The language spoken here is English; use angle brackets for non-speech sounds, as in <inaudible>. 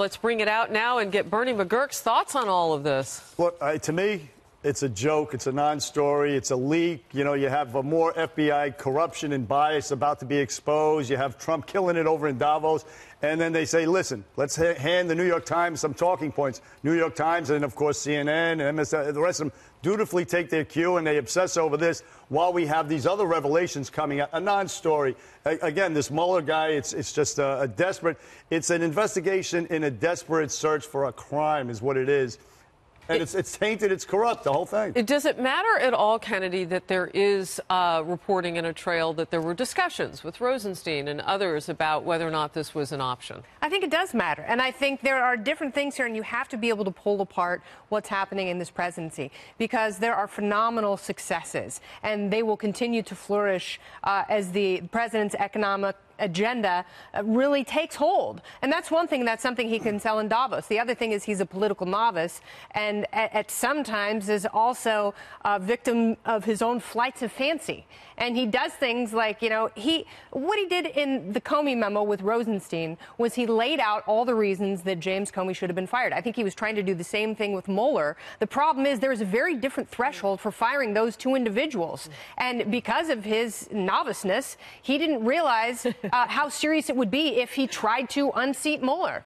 Let's bring it out now and get Bernie McGuirk's thoughts on all of this. Look, uh, to me, it's a joke. It's a non-story. It's a leak. You know, you have uh, more FBI corruption and bias about to be exposed. You have Trump killing it over in Davos. And then they say, listen, let's ha- hand the New York Times some talking points. New York Times and, of course, CNN and MSN, the rest of them dutifully take their cue and they obsess over this while we have these other revelations coming out. A non-story. Again, this Mueller guy, it's, it's just a, a desperate, it's an investigation in a desperate search for a crime is what it is. And it's, it's tainted, it's corrupt, the whole thing. It, does it matter at all, Kennedy, that there is uh, reporting in a trail that there were discussions with Rosenstein and others about whether or not this was an option? I think it does matter. And I think there are different things here, and you have to be able to pull apart what's happening in this presidency because there are phenomenal successes, and they will continue to flourish uh, as the president's economic agenda uh, really takes hold. And that's one thing, that's something he can sell in Davos. The other thing is he's a political novice and at, at sometimes is also a victim of his own flights of fancy. And he does things like, you know, he what he did in the Comey memo with Rosenstein was he laid out all the reasons that James Comey should have been fired. I think he was trying to do the same thing with Mueller. The problem is there is a very different threshold for firing those two individuals. And because of his noviceness, he didn't realize <laughs> uh, how serious it would be if he tried to unseat Mueller.